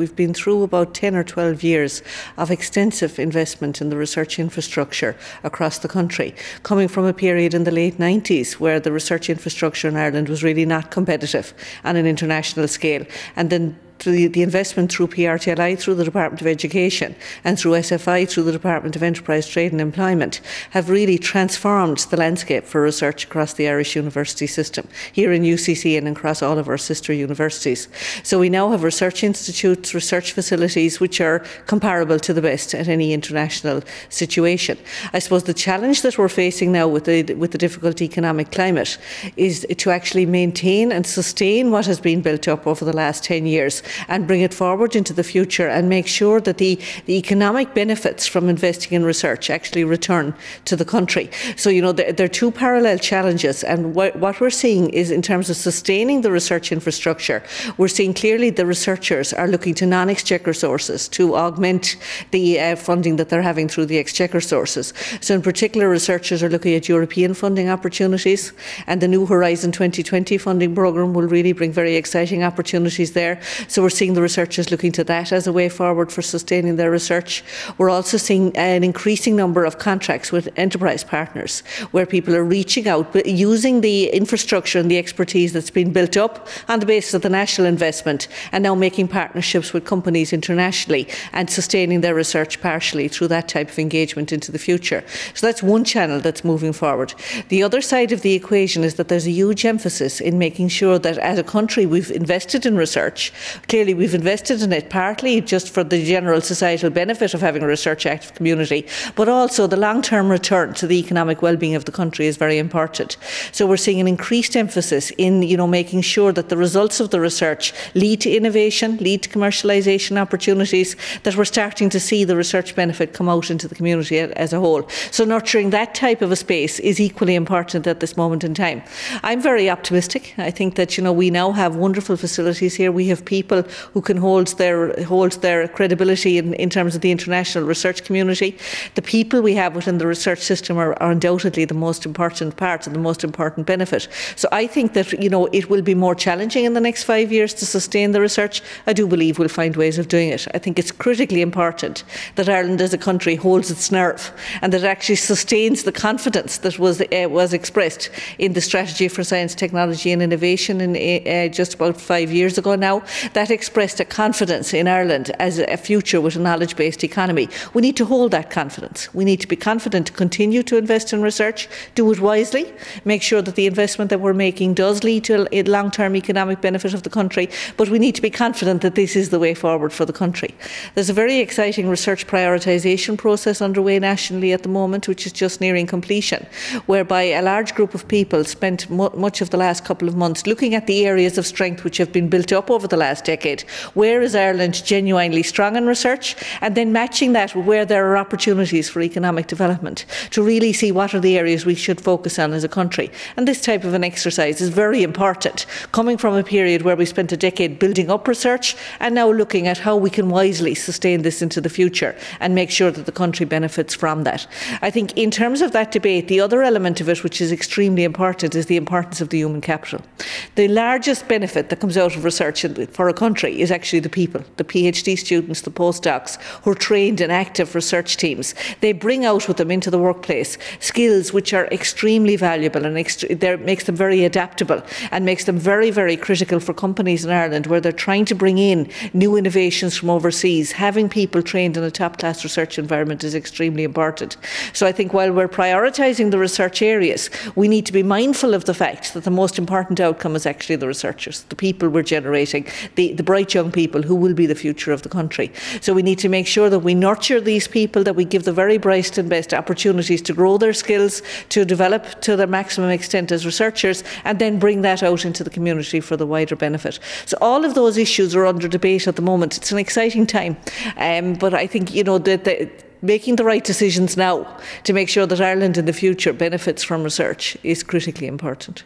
we've been through about 10 or 12 years of extensive investment in the research infrastructure across the country, coming from a period in the late 90s where the research infrastructure in Ireland was really not competitive on an international scale. And then the, the investment through PRTLI, through the Department of Education, and through SFI, through the Department of Enterprise, Trade and Employment, have really transformed the landscape for research across the Irish university system, here in UCC and across all of our sister universities. So we now have research institutes, research facilities, which are comparable to the best at any international situation. I suppose the challenge that we're facing now with the, with the difficult economic climate is to actually maintain and sustain what has been built up over the last 10 years and bring it forward into the future and make sure that the, the economic benefits from investing in research actually return to the country. So, you know, there, there are two parallel challenges, and what, what we're seeing is in terms of sustaining the research infrastructure, we're seeing clearly the researchers are looking to non exchequer sources to augment the uh, funding that they're having through the exchequer sources. So, in particular, researchers are looking at European funding opportunities, and the new Horizon 2020 funding programme will really bring very exciting opportunities there. So, so we're seeing the researchers looking to that as a way forward for sustaining their research. We're also seeing an increasing number of contracts with enterprise partners where people are reaching out, using the infrastructure and the expertise that's been built up on the basis of the national investment and now making partnerships with companies internationally and sustaining their research partially through that type of engagement into the future. So that's one channel that's moving forward. The other side of the equation is that there's a huge emphasis in making sure that as a country we've invested in research, Clearly, we've invested in it partly just for the general societal benefit of having a research active community, but also the long term return to the economic well-being of the country is very important. So we're seeing an increased emphasis in you know, making sure that the results of the research lead to innovation, lead to commercialisation opportunities, that we're starting to see the research benefit come out into the community as a whole. So nurturing that type of a space is equally important at this moment in time. I'm very optimistic. I think that you know we now have wonderful facilities here. We have people who can hold their hold their credibility in, in terms of the international research community. The people we have within the research system are, are undoubtedly the most important part and the most important benefit. So I think that you know it will be more challenging in the next five years to sustain the research. I do believe we'll find ways of doing it. I think it's critically important that Ireland as a country holds its nerve and that it actually sustains the confidence that was uh, was expressed in the strategy for science, technology and innovation in uh, just about five years ago now. That that expressed a confidence in Ireland as a future with a knowledge based economy. We need to hold that confidence. We need to be confident to continue to invest in research, do it wisely, make sure that the investment that we're making does lead to a long term economic benefit of the country, but we need to be confident that this is the way forward for the country. There's a very exciting research prioritisation process underway nationally at the moment, which is just nearing completion, whereby a large group of people spent much of the last couple of months looking at the areas of strength which have been built up over the last decade. Where is Ireland genuinely strong in research? And then matching that with where there are opportunities for economic development to really see what are the areas we should focus on as a country. And this type of an exercise is very important, coming from a period where we spent a decade building up research and now looking at how we can wisely sustain this into the future and make sure that the country benefits from that. I think in terms of that debate, the other element of it, which is extremely important, is the importance of the human capital. The largest benefit that comes out of research for a country is actually the people, the PhD students, the postdocs, who are trained in active research teams. They bring out with them into the workplace skills which are extremely valuable and ext makes them very adaptable and makes them very, very critical for companies in Ireland where they're trying to bring in new innovations from overseas. Having people trained in a top class research environment is extremely important. So I think while we're prioritising the research areas, we need to be mindful of the fact that the most important outcome is actually the researchers, the people we're generating, the, the bright young people who will be the future of the country. So we need to make sure that we nurture these people, that we give the very brightest and best opportunities to grow their skills, to develop to their maximum extent as researchers, and then bring that out into the community for the wider benefit. So all of those issues are under debate at the moment. It's an exciting time, um, but I think you know that. The, making the right decisions now to make sure that Ireland in the future benefits from research is critically important.